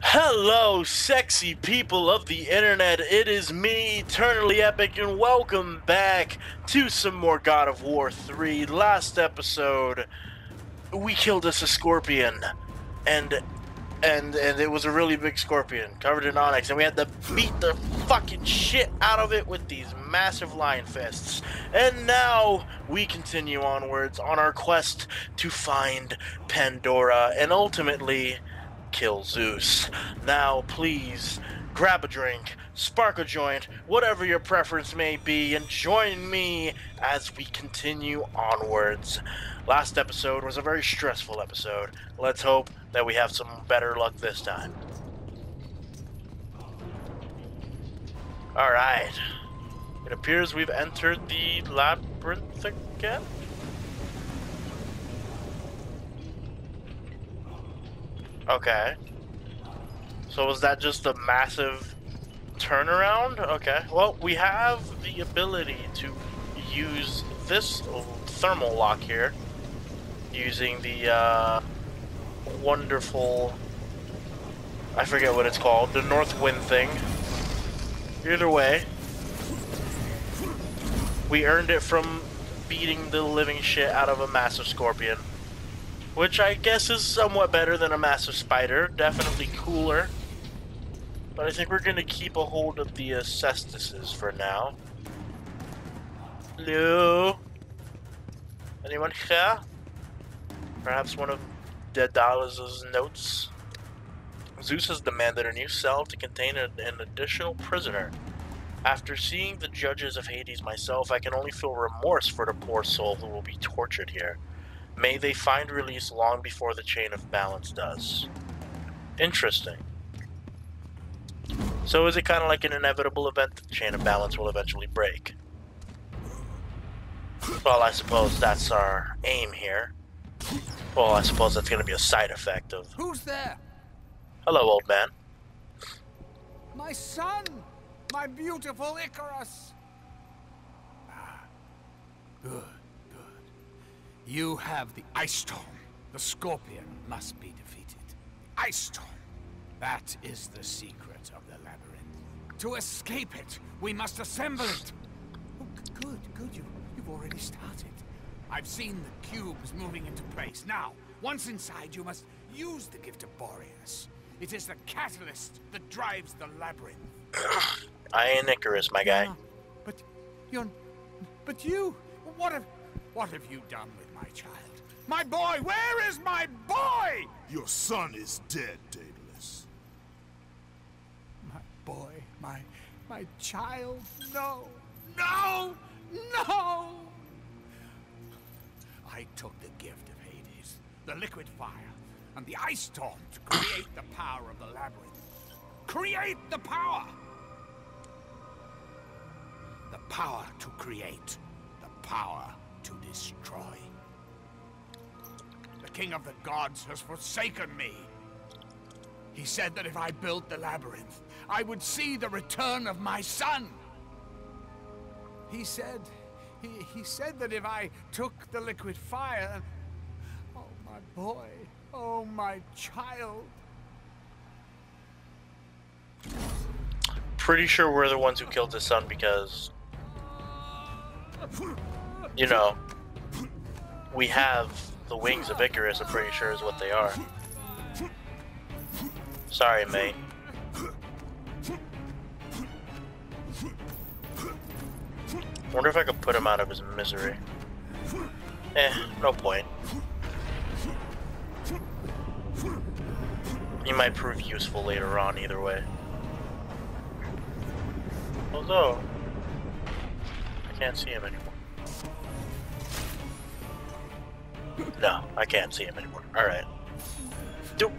Hello, sexy people of the internet. It is me, Eternally Epic, and welcome back to some more God of War 3. Last episode, we killed us a scorpion, and and and it was a really big scorpion covered in onyx, and we had to beat the fucking shit out of it with these massive lion fists. And now we continue onwards on our quest to find Pandora, and ultimately kill Zeus. Now, please grab a drink, spark a joint, whatever your preference may be, and join me as we continue onwards. Last episode was a very stressful episode. Let's hope that we have some better luck this time. Alright. It appears we've entered the labyrinth again? Okay. So was that just a massive turnaround? Okay. Well, we have the ability to use this thermal lock here using the uh, wonderful I forget what it's called, the north wind thing. Either way, we earned it from beating the living shit out of a massive scorpion. Which I guess is somewhat better than a massive spider. Definitely cooler. But I think we're going to keep a hold of the Acestises for now. Hello? Anyone here? Perhaps one of Daedalus' notes? Zeus has demanded a new cell to contain an additional prisoner. After seeing the judges of Hades myself, I can only feel remorse for the poor soul who will be tortured here. May they find release long before the chain of balance does. Interesting. So is it kind of like an inevitable event that the chain of balance will eventually break? Well, I suppose that's our aim here. Well, I suppose that's going to be a side effect of... Who's there? Hello, old man. My son! My beautiful Icarus! Ah, good. You have the Ice Storm. The Scorpion must be defeated. Ice Storm. That is the secret of the labyrinth. To escape it, we must assemble it. Oh, good, good. You, you've already started. I've seen the cubes moving into place. Now, once inside, you must use the gift of Boreas. It is the catalyst that drives the labyrinth. I ain't Icarus, my guy. but you're... But you... What have... What have you done with my child? My boy! Where is my boy? Your son is dead, Daedalus. My boy, my... my child? No! No! No! I took the gift of Hades, the liquid fire, and the ice storm to create the power of the labyrinth. Create the power! The power to create, the power to destroy. The king of the gods has forsaken me. He said that if I built the labyrinth, I would see the return of my son. He said, he, he said that if I took the liquid fire, oh my boy, oh my child. Pretty sure we're the ones who killed his son because, you know, we have the wings of Icarus, I'm pretty sure is what they are. Sorry, mate. Wonder if I could put him out of his misery. Eh, no point. He might prove useful later on either way. Although, I can't see him anymore. No, I can't see him anymore. Alright. Doop.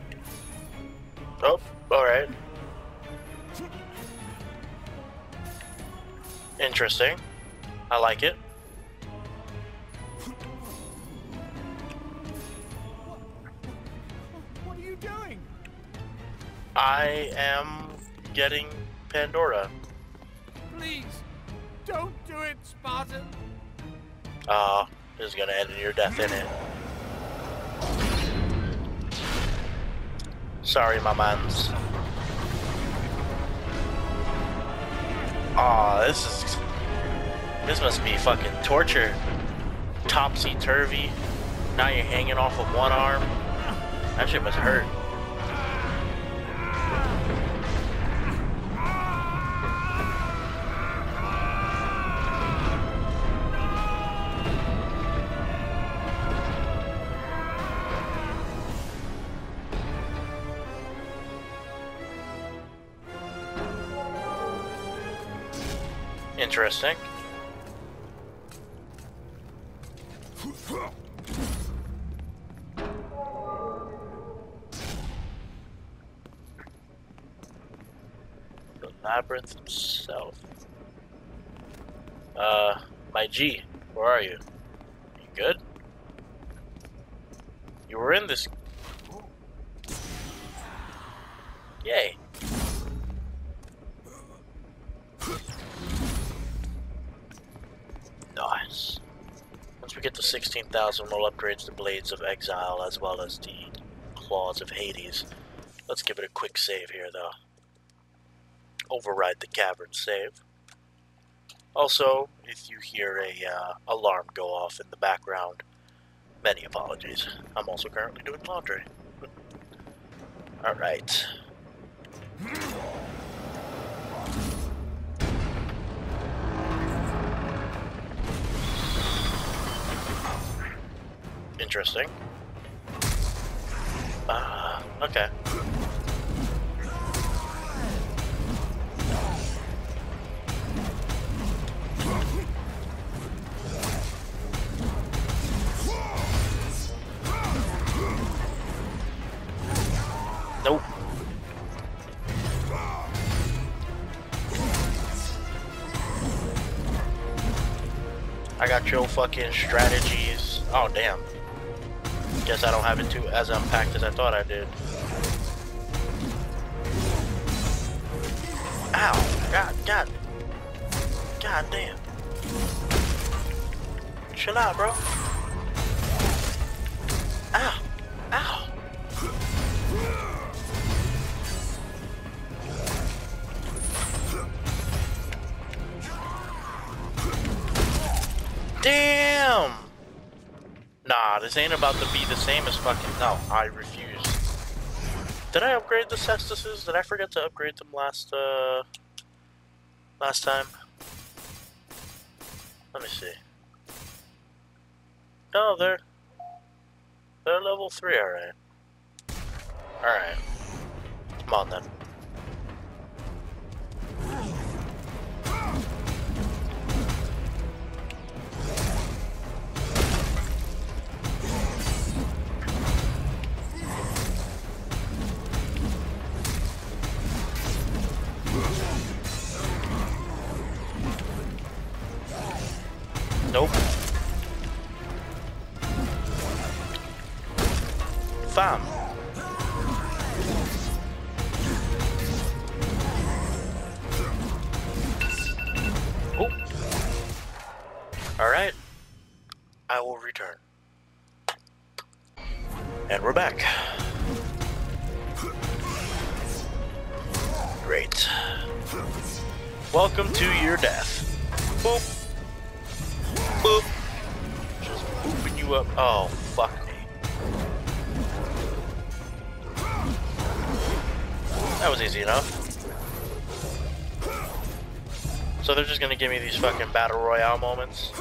Oh, alright. Interesting. I like it. What are you doing? I am getting Pandora. Please, don't do it, Spartan. Ah, uh, this is gonna end in your death in it. Sorry, my mans. Ah, oh, this is... This must be fucking torture. Topsy-turvy. Now you're hanging off of one arm. That shit must hurt. Interesting. The labyrinth itself. Uh, my G, where are you? You good? You were in this. Yay. We get to 16,000, we'll upgrade the Blades of Exile as well as the Claws of Hades. Let's give it a quick save here, though. Override the cavern save. Also, if you hear a uh, alarm go off in the background, many apologies. I'm also currently doing laundry. Alright. Interesting. Ah, okay. Nope. I got your fucking strategies. Oh damn. Guess I don't have it too as unpacked as I thought I did. Ow! God, God, God damn! Chill out, bro. Ow! Ow! This ain't about to be the same as fucking. No, I refuse. Did I upgrade the cestises? Did I forget to upgrade them last, uh. last time? Let me see. No, they're. They're level 3, alright. Alright. Come on then. Oh. Alright. I will return. And we're back. So they're just gonna give me these fucking battle royale moments.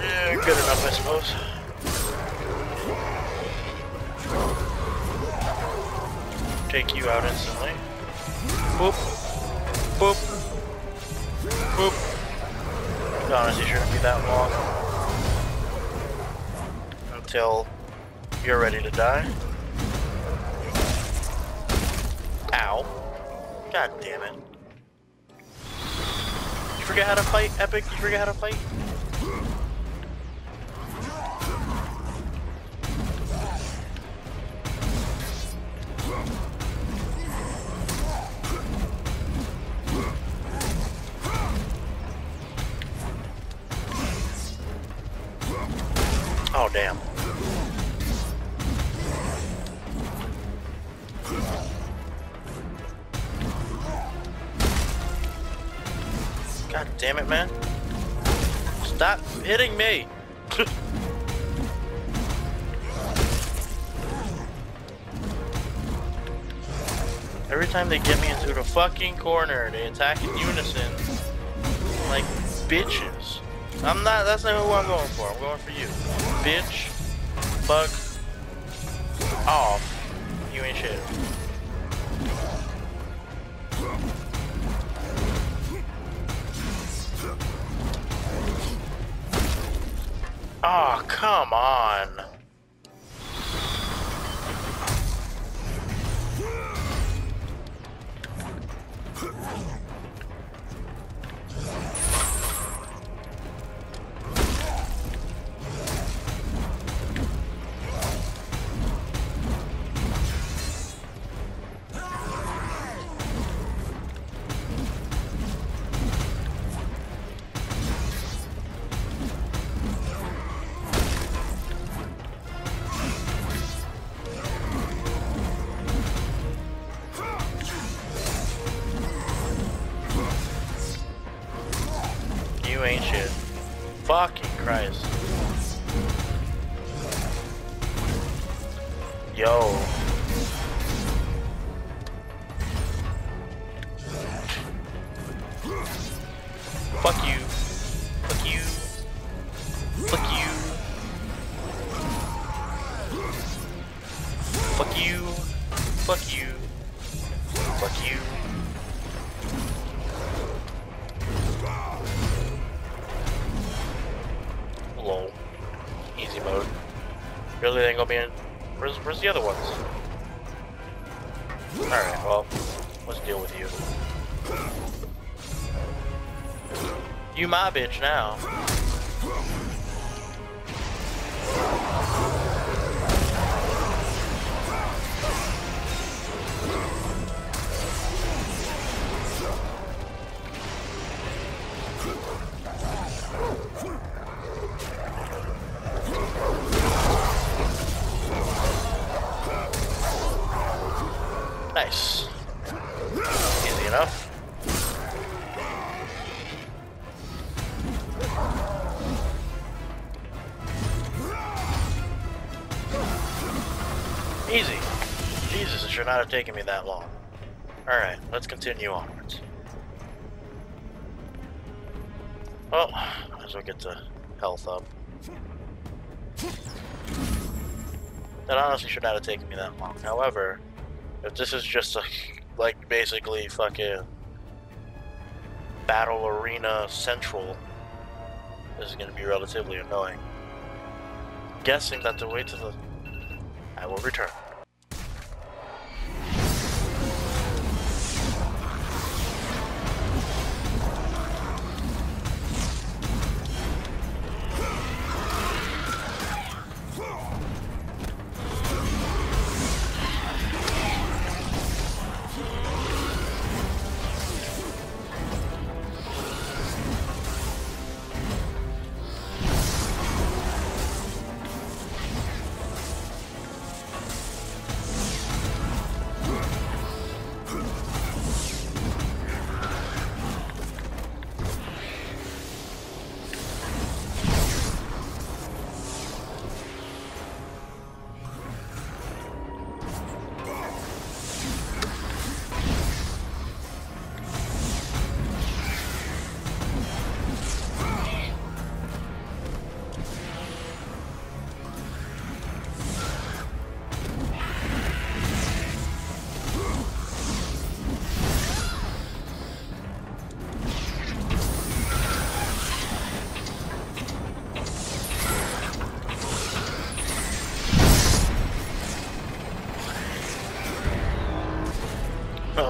Yeah, good enough, I suppose. Take you out instantly. Boop. Boop. Boop. It honestly shouldn't be that long. Until you're ready to die. Ow. God damn it. You forget how to fight, Epic? You forget how to fight? Hitting me! Every time they get me into the fucking corner, they attack in unison. Like bitches. I'm not, that's not who I'm going for. I'm going for you. Bitch. Fuck. Off. You ain't shit. Oh, come on. Really, they ain't gonna be in. Where's, where's the other ones? Alright, well, let's deal with you. You my bitch now. Taken me that long. Alright, let's continue onwards. Well, might as well get the health up. That honestly should not have taken me that long. However, if this is just a, like basically fucking battle arena central, this is gonna be relatively annoying. Guessing that the way to the I will return.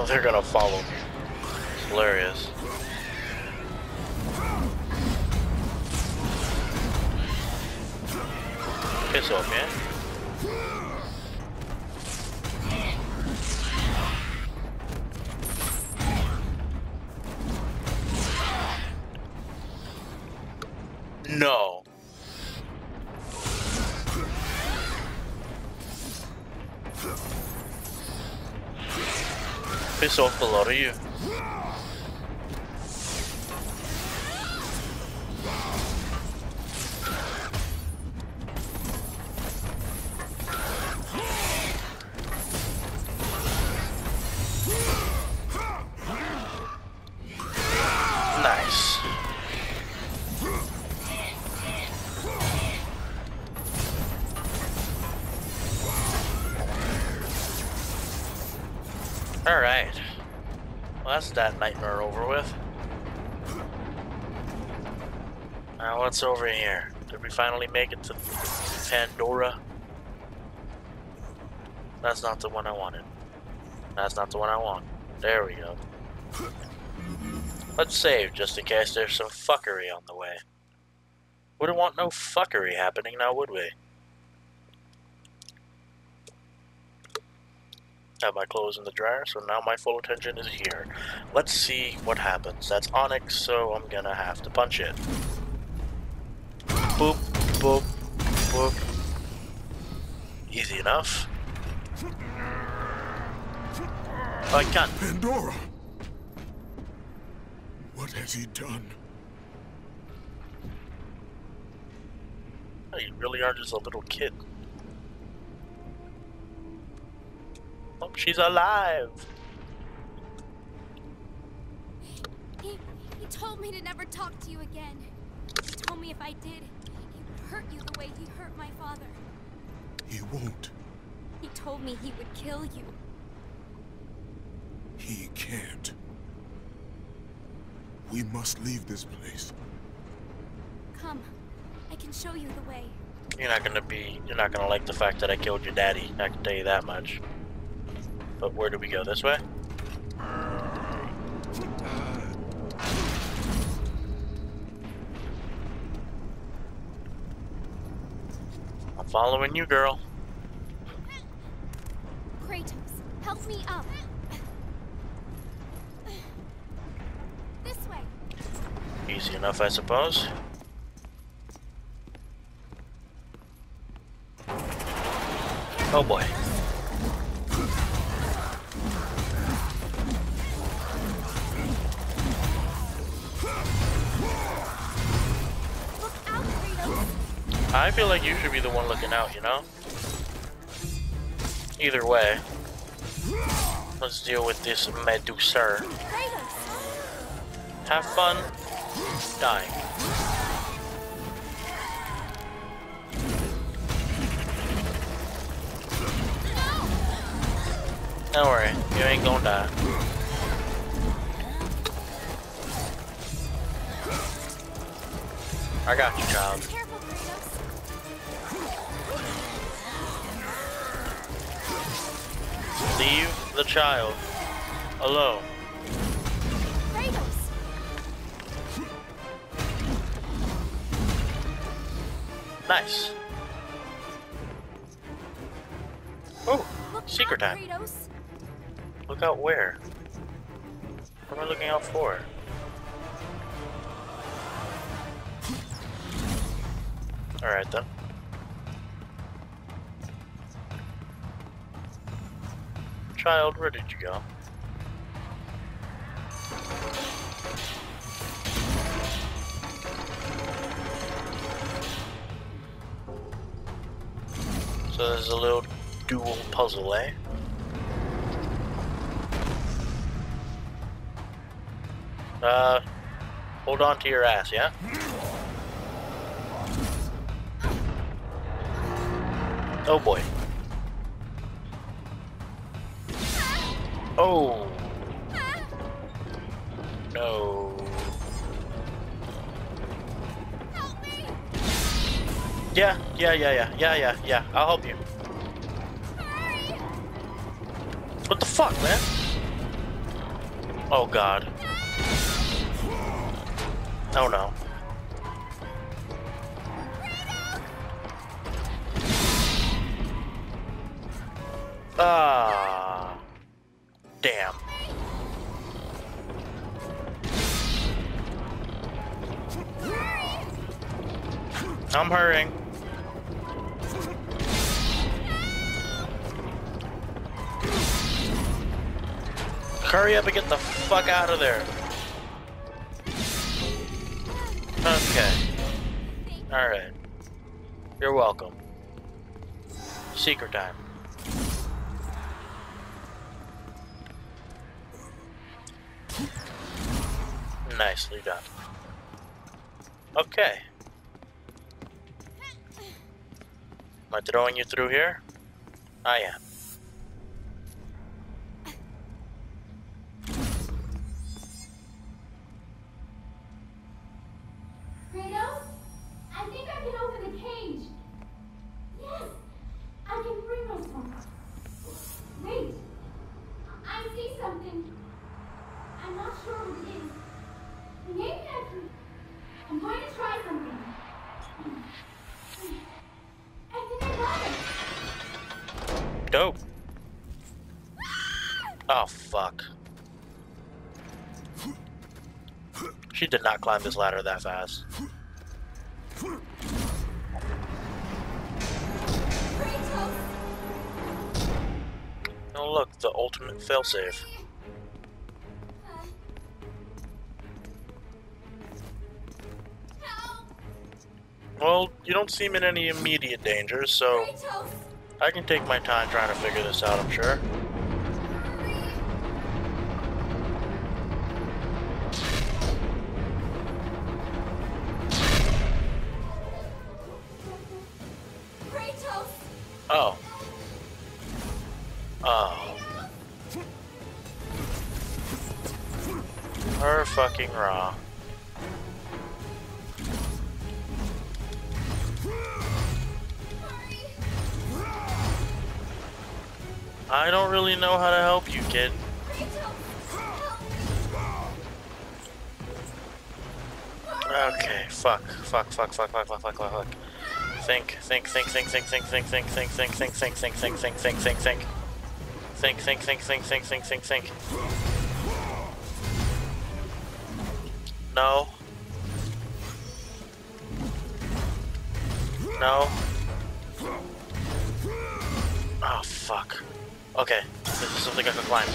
They're gonna follow me. It's hilarious. Piss off, man. No. Off the lot of you. Finally make it to Pandora? That's not the one I wanted. That's not the one I want. There we go. Let's save, just in case there's some fuckery on the way. Wouldn't want no fuckery happening now, would we? Have my clothes in the dryer, so now my full attention is here. Let's see what happens. That's Onyx, so I'm gonna have to punch it. Boop, boop, boop. Easy enough. Oh, I can't. Pandora! What has he done? Oh, you really are just a little kid. Oh, she's alive. He, he told me to never talk to you again. He told me if I did, he would hurt you the way he hurt my father. He won't. He told me he would kill you. He can't. We must leave this place. Come, I can show you the way. You're not gonna be. You're not gonna like the fact that I killed your daddy. I can tell you that much. But where do we go? This way? Following you, girl. Kratos, help me up. This way. Easy enough, I suppose. Oh boy. Feel like you should be the one looking out, you know? Either way. Let's deal with this Medusa. Have fun dying. Don't worry, you ain't gonna die. I got you, child. Leave the child alone. Nice. Oh, secret time. Look out where? What am I looking out for? Alright then. Child, where did you go? So there's a little dual puzzle, eh? Uh, hold on to your ass, yeah? Oh boy. Oh. No. Yeah, yeah, yeah, yeah, yeah, yeah, yeah. I'll help you. Hurry. What the fuck, man? Oh god. Oh no. Ah. I'm hurrying. Hurry up and get the fuck out of there. Okay. Alright. You're welcome. Secret time. Nicely done. Okay. Am I throwing you through here? Ah, I am. Dope. Oh, fuck. She did not climb this ladder that fast. Oh, look, the ultimate failsafe. Well, you don't seem in any immediate danger, so! I can take my time trying to figure this out, I'm sure. Kratos! Oh. Oh. Her fucking raw. Really know how to help you, kid. Okay, fuck, fuck, fuck, fuck, fuck, fuck, fuck, fuck, fuck. Think, think, think, think, think, think, think, think, think, think, think, think, think, think, think, think, think, think. Think, think, think, think, think, think, think, think. No. No. Oh, fuck. Okay, this is something I can climb.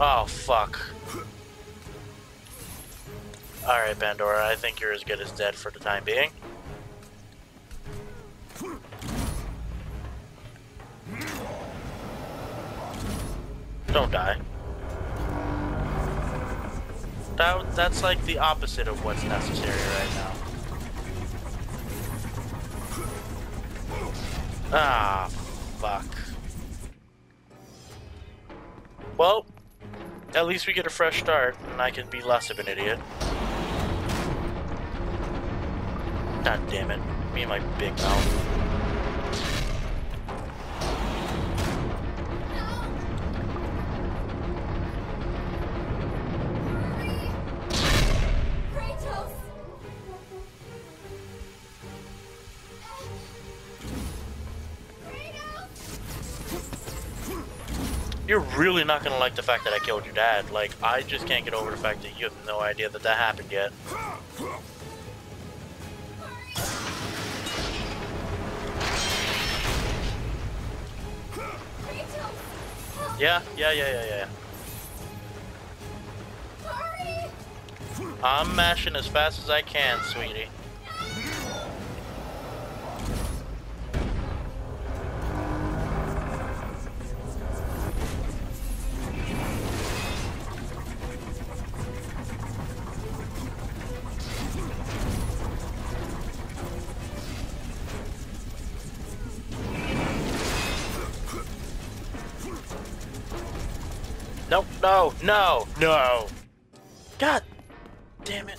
Oh, fuck. Alright, Pandora, I think you're as good as dead for the time being. Don't die. That, that's like the opposite of what's necessary right now. Ah, fuck. Well, at least we get a fresh start, and I can be less of an idiot. God damn it. Me and my big mouth. You're really not gonna like the fact that I killed your dad. Like, I just can't get over the fact that you have no idea that that happened yet. Yeah, yeah, yeah, yeah, yeah. I'm mashing as fast as I can, sweetie. No, no, no. God damn it.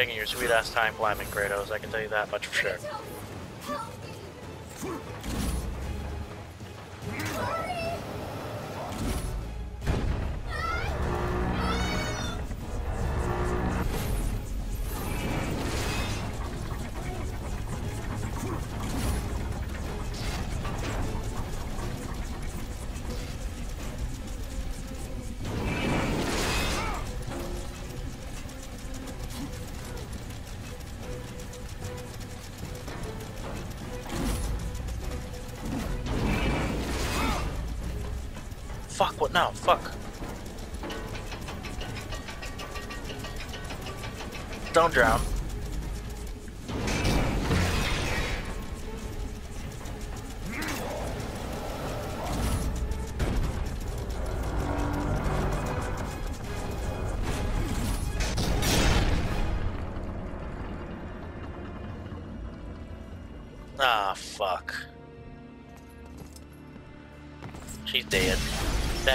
Taking your sweet ass time climbing, Kratos. I can tell you that much for sure. Fuck, what now? Fuck. Don't drown.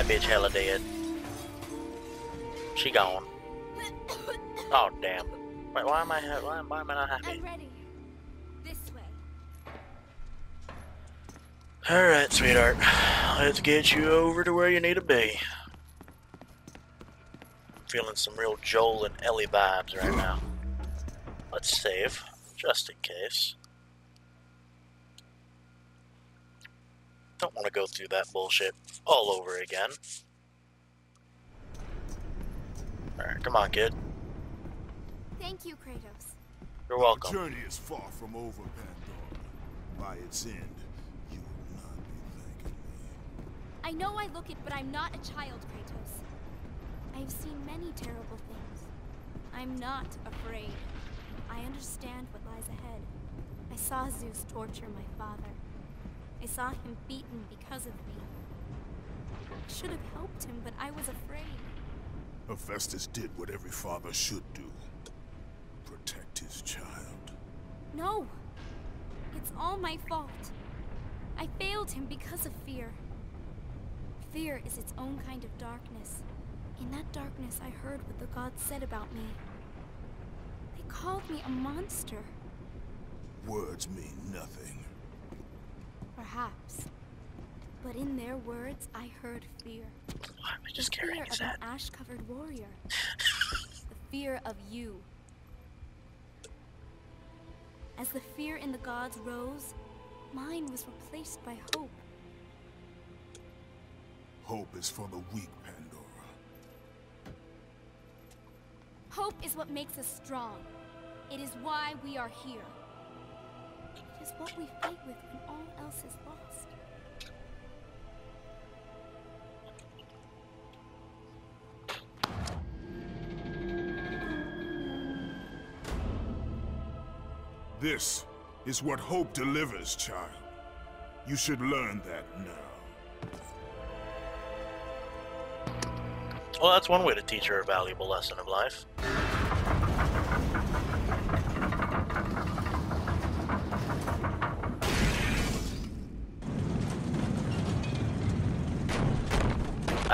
That bitch hella dead. She gone. Oh damn. Wait, why am I why, why am I not happy? I'm ready. This way. Alright, sweetheart. Let's get you over to where you need to be. I'm Feeling some real Joel and Ellie vibes right now. Let's save, just in case. Don't want to go through that bullshit all over again. Alright, come on, kid. Thank you, Kratos. You're welcome. The journey is far from over, Pandora. By its end, you will not be thanking me. I know I look it, but I'm not a child, Kratos. I've seen many terrible things. I'm not afraid. I understand what lies ahead. I saw Zeus torture my father. I saw him beaten because of me. I should have helped him, but I was afraid. Hephaestus did what every father should do. Protect his child. No! It's all my fault. I failed him because of fear. Fear is its own kind of darkness. In that darkness, I heard what the gods said about me. They called me a monster. Words mean nothing. Perhaps. But in their words, I heard fear. Why am I The fear of his an ash-covered warrior. the fear of you. As the fear in the gods rose, mine was replaced by hope. Hope is for the weak, Pandora. Hope is what makes us strong. It is why we are here. It is what we fight with when all else is lost. This is what hope delivers, child. You should learn that now. Well, that's one way to teach her a valuable lesson of life.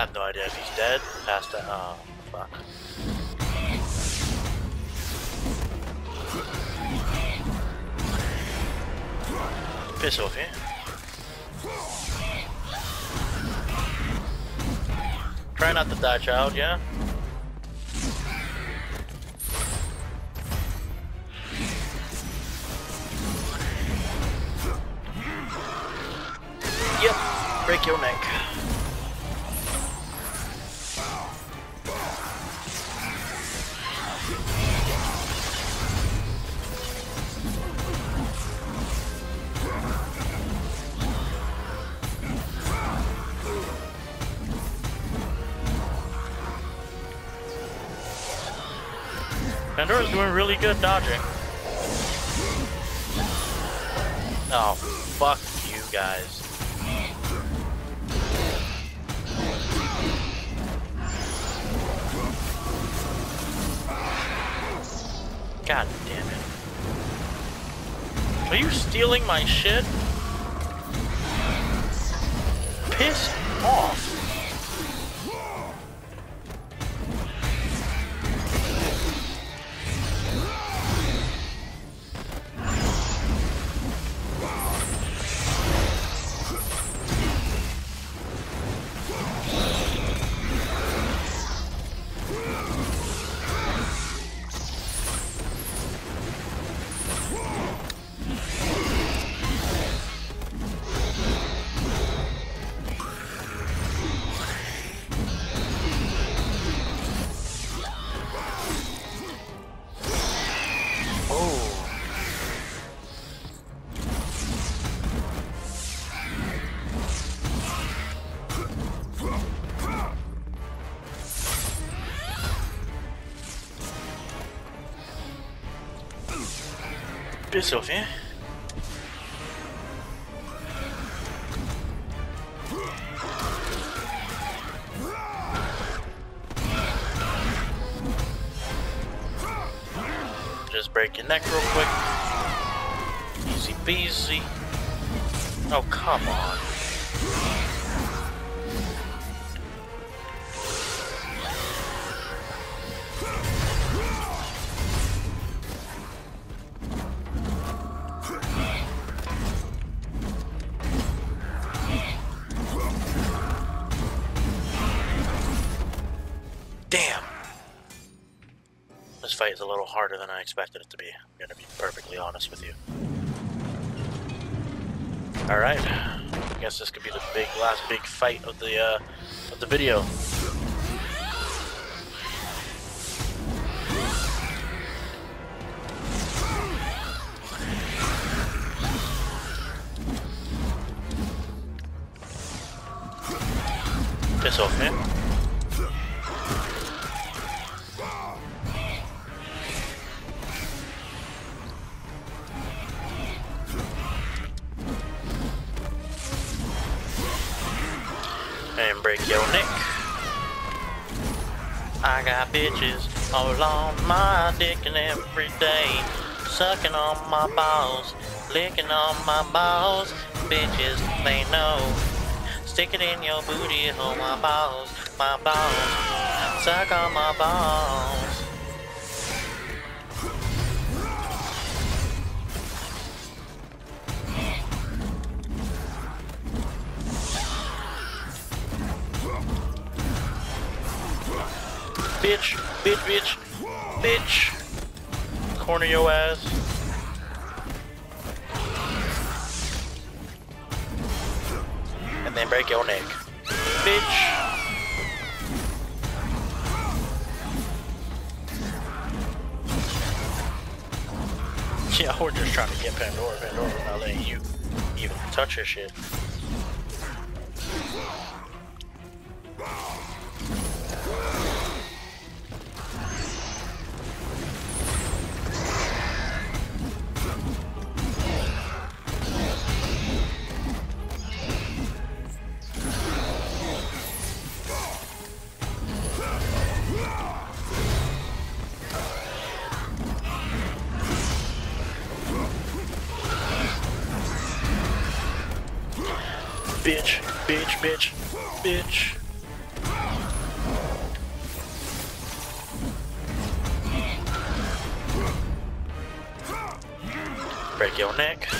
I have no idea if he's dead, out. Um, oh, fuck. Piss off, yeah? Try not to die, child, yeah? Doing really good dodging. Oh, fuck you guys. God damn it. Are you stealing my shit? Off, yeah? Just break your neck real quick. Easy peasy. Oh, come on. I expected it to be. I'm gonna be perfectly honest with you. Alright. I guess this could be the big last big fight of the uh of the video. Piss off, man. Got bitches all on my dick and every day. Sucking on my balls, licking on my balls. Bitches, they know. Stick it in your booty, hold my balls, my balls. Suck on my balls. Bitch, bitch, bitch, bitch. Corner your ass. And then break your neck. Bitch. Yeah, we're just trying to get Pandora. Pandora not letting you even touch her shit. Bitch. Break your neck.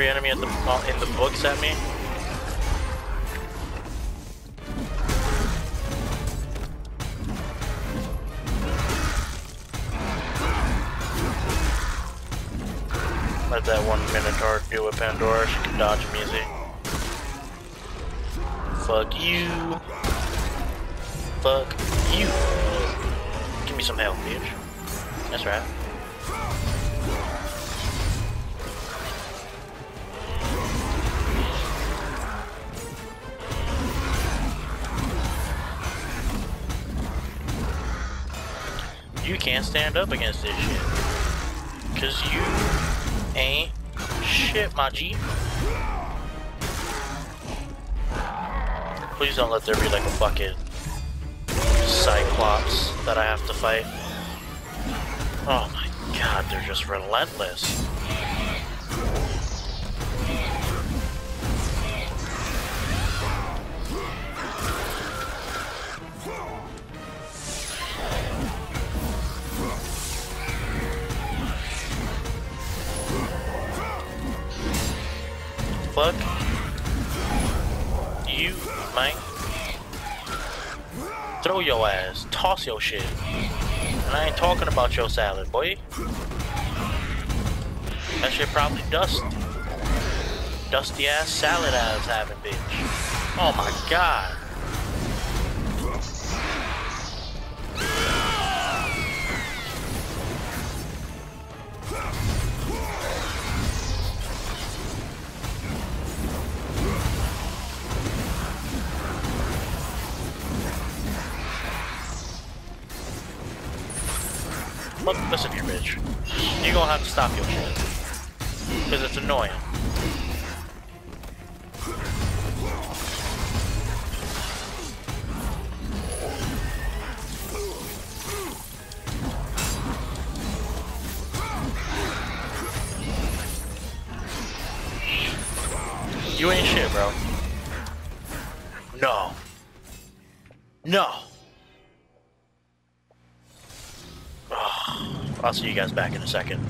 Every enemy the uh, in the books at me. Let that one Minotaur deal with Pandora. She can dodge him easy. Fuck you. Fuck you. Give me some help, bitch. That's right. You can't stand up against this shit. Cause you ain't shit, my G. Please don't let there be like a fucking Cyclops that I have to fight. Oh my god, they're just relentless. Your shit. And I ain't talking about your salad, boy. That shit probably dusty. Dusty ass salad ass having, bitch. Oh my god. Look, listen here, bitch. You're gonna have to stop your shit. Because it's annoying. I'll see you guys back in a second.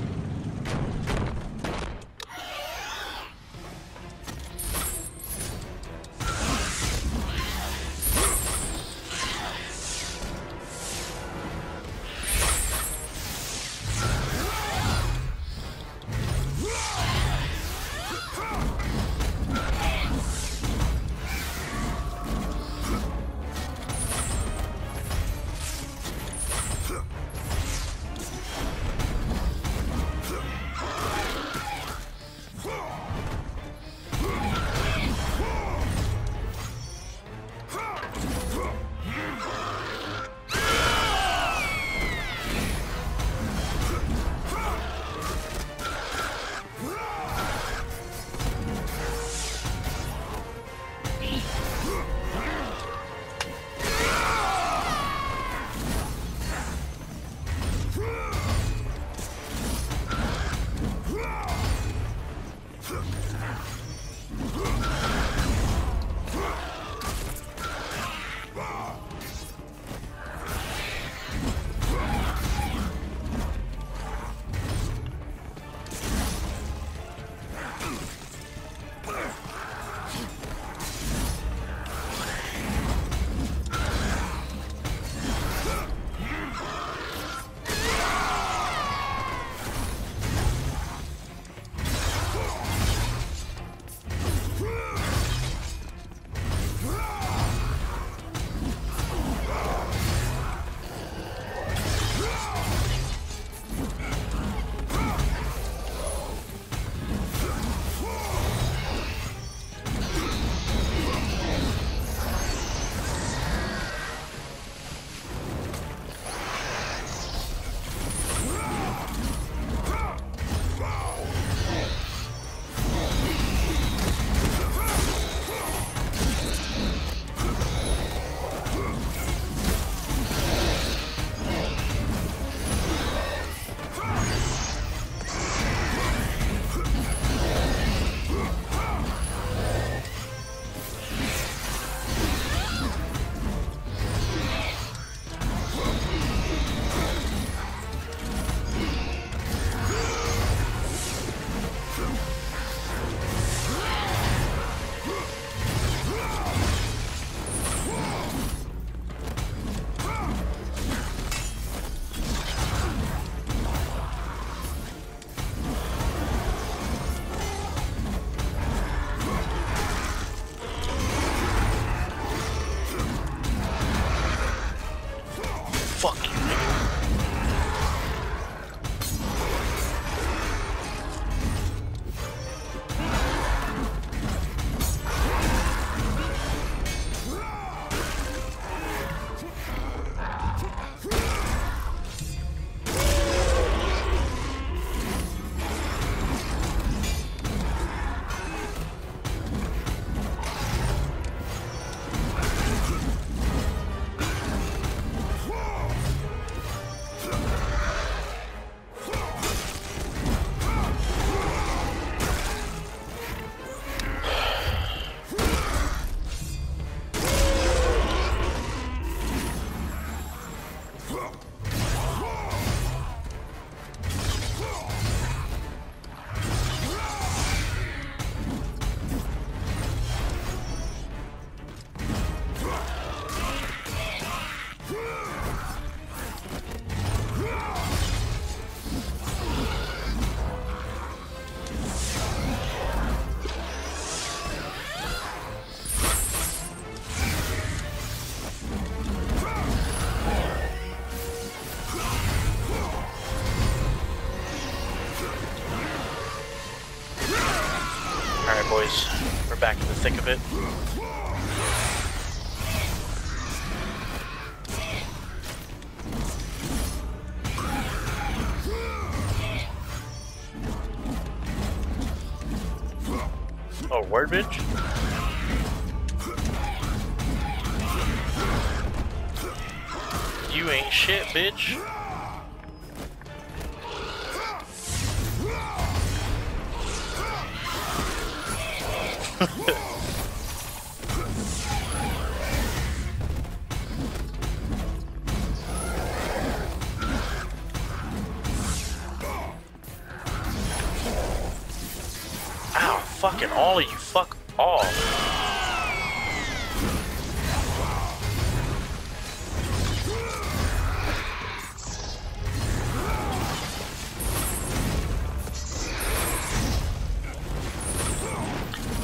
Thick of it.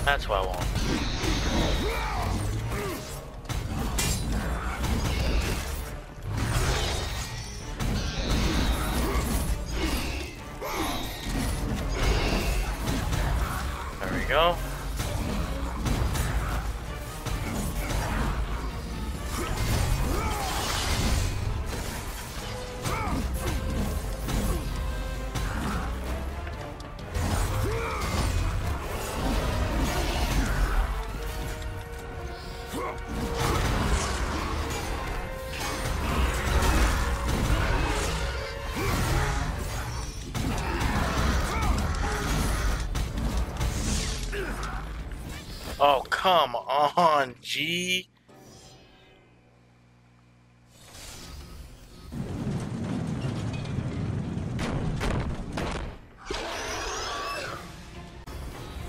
That's what I want. Come on, G.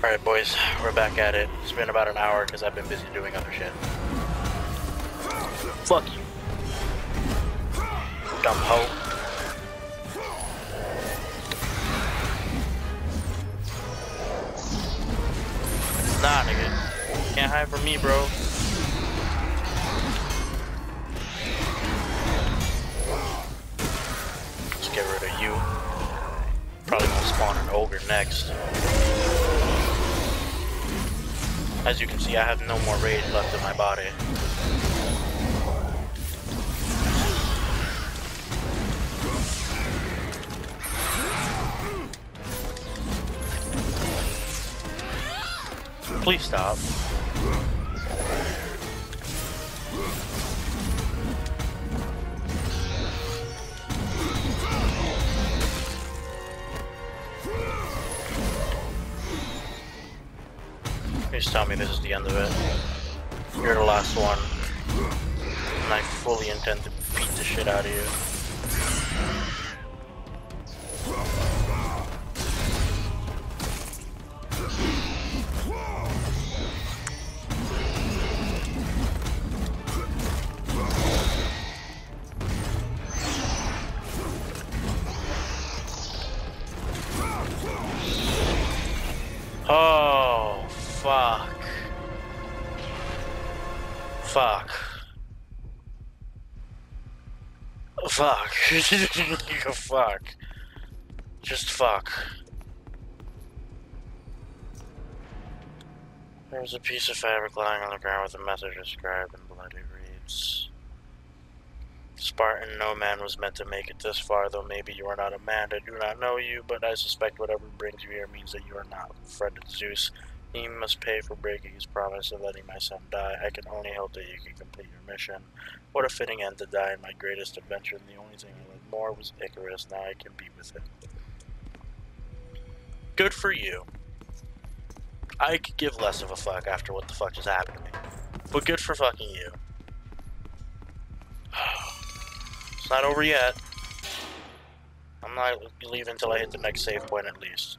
Alright, boys, we're back at it. It's been about an hour because I've been busy doing other shit. Fuck you. Dumb hoe. From me, bro. Let's get rid of you. Probably gonna spawn an ogre next. As you can see, I have no more rage left in my body. Please stop. The end of it. You're the last one. And I fully intend to beat the shit out of you. Fuck. Just fuck. There's a piece of fabric lying on the ground with a message inscribed in blood. It reads Spartan, no man was meant to make it this far, though maybe you are not a man. I do not know you, but I suspect whatever brings you here means that you are not a friend of Zeus. He must pay for breaking his promise of letting my son die. I can only hope that you can complete your mission. What a fitting end to die in my greatest adventure, and the only thing I loved more was Icarus. Now I can be with him. Good for you. I could give less of a fuck after what the fuck just happened to me. But good for fucking you. It's not over yet. I'm not leaving until I hit the next save point at least.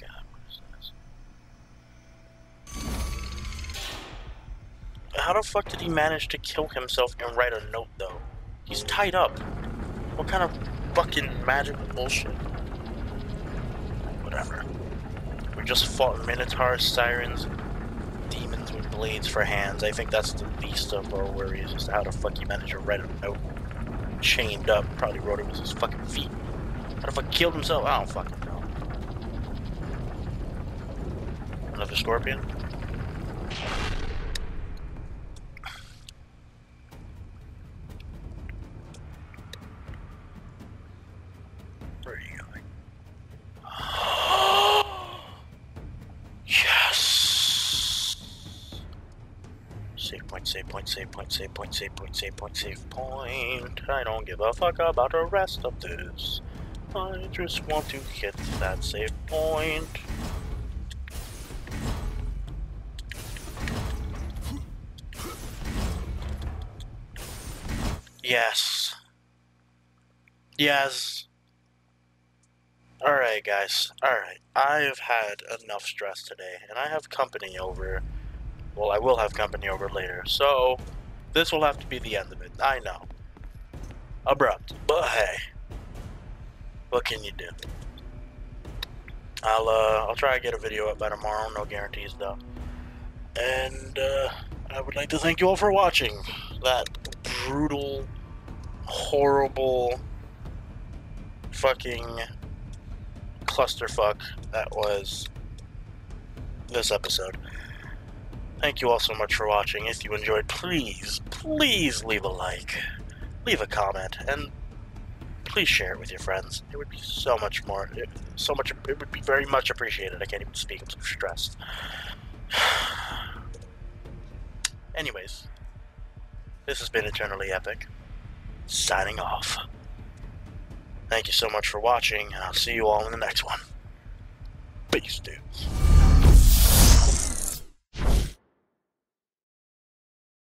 God, what is this? How the fuck did he manage to kill himself and write a note though? He's tied up. What kind of fucking magical bullshit? Whatever. We just fought minotaurs, sirens, demons with blades for hands. I think that's the least of our worries as to how the fuck he managed to write a note chained up. Probably wrote it with his fucking feet. How the fuck killed himself? I don't fucking know. Another scorpion? Point, save point, save point, save point, save point, save point, save point. I don't give a fuck about the rest of this. I just want to hit that save point. Yes. Yes. Alright, guys. Alright. I have had enough stress today, and I have company over. Well, I will have company over later, so this will have to be the end of it. I know. Abrupt. But hey. What can you do? I'll uh I'll try to get a video up by tomorrow, no guarantees though. And uh I would like to thank you all for watching that brutal, horrible, fucking clusterfuck that was this episode. Thank you all so much for watching. If you enjoyed, please, please leave a like, leave a comment, and please share it with your friends. It would be so much more, so much, it would be very much appreciated. I can't even speak, I'm so stressed. Anyways, this has been Eternally Epic, signing off. Thank you so much for watching, and I'll see you all in the next one. Peace, dudes.